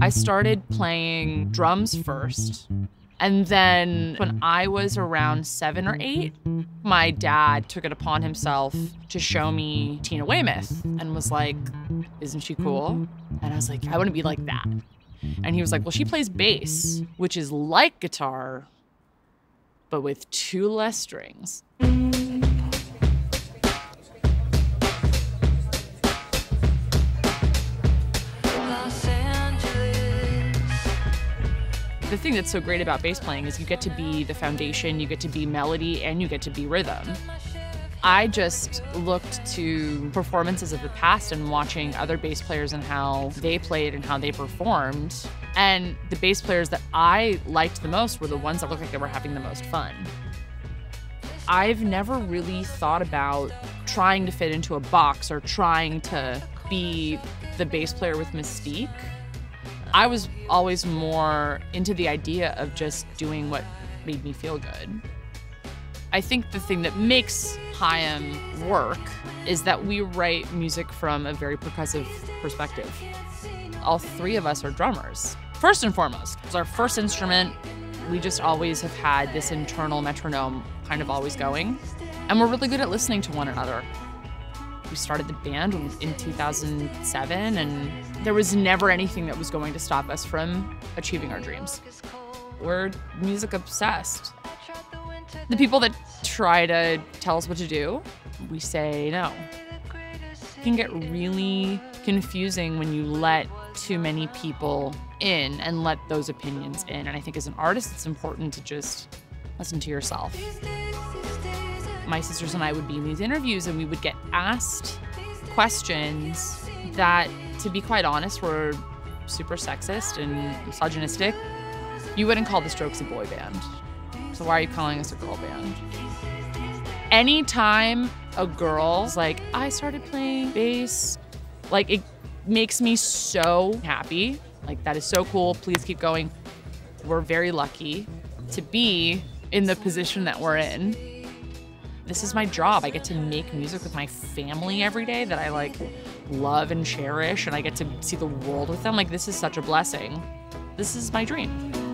I started playing drums first. And then when I was around seven or eight, my dad took it upon himself to show me Tina Weymouth and was like, Isn't she cool? And I was like, I want to be like that. And he was like, Well, she plays bass, which is like guitar, but with two less strings. The thing that's so great about bass playing is you get to be the foundation, you get to be melody, and you get to be rhythm. I just looked to performances of the past and watching other bass players and how they played and how they performed. And the bass players that I liked the most were the ones that looked like they were having the most fun. I've never really thought about trying to fit into a box or trying to be the bass player with mystique. I was always more into the idea of just doing what made me feel good. I think the thing that makes Haim work is that we write music from a very percussive perspective. All three of us are drummers. First and foremost, it's our first instrument. We just always have had this internal metronome kind of always going. And we're really good at listening to one another. We started the band in 2007, and there was never anything that was going to stop us from achieving our dreams. We're music obsessed. The people that try to tell us what to do, we say no. It can get really confusing when you let too many people in and let those opinions in. And I think as an artist, it's important to just listen to yourself my sisters and I would be in these interviews and we would get asked questions that, to be quite honest, were super sexist and misogynistic. You wouldn't call the Strokes a boy band. So why are you calling us a girl band? Anytime a girl's like, I started playing bass, like it makes me so happy. Like that is so cool. Please keep going. We're very lucky to be in the position that we're in this is my job. I get to make music with my family every day that I like love and cherish, and I get to see the world with them. Like, this is such a blessing. This is my dream.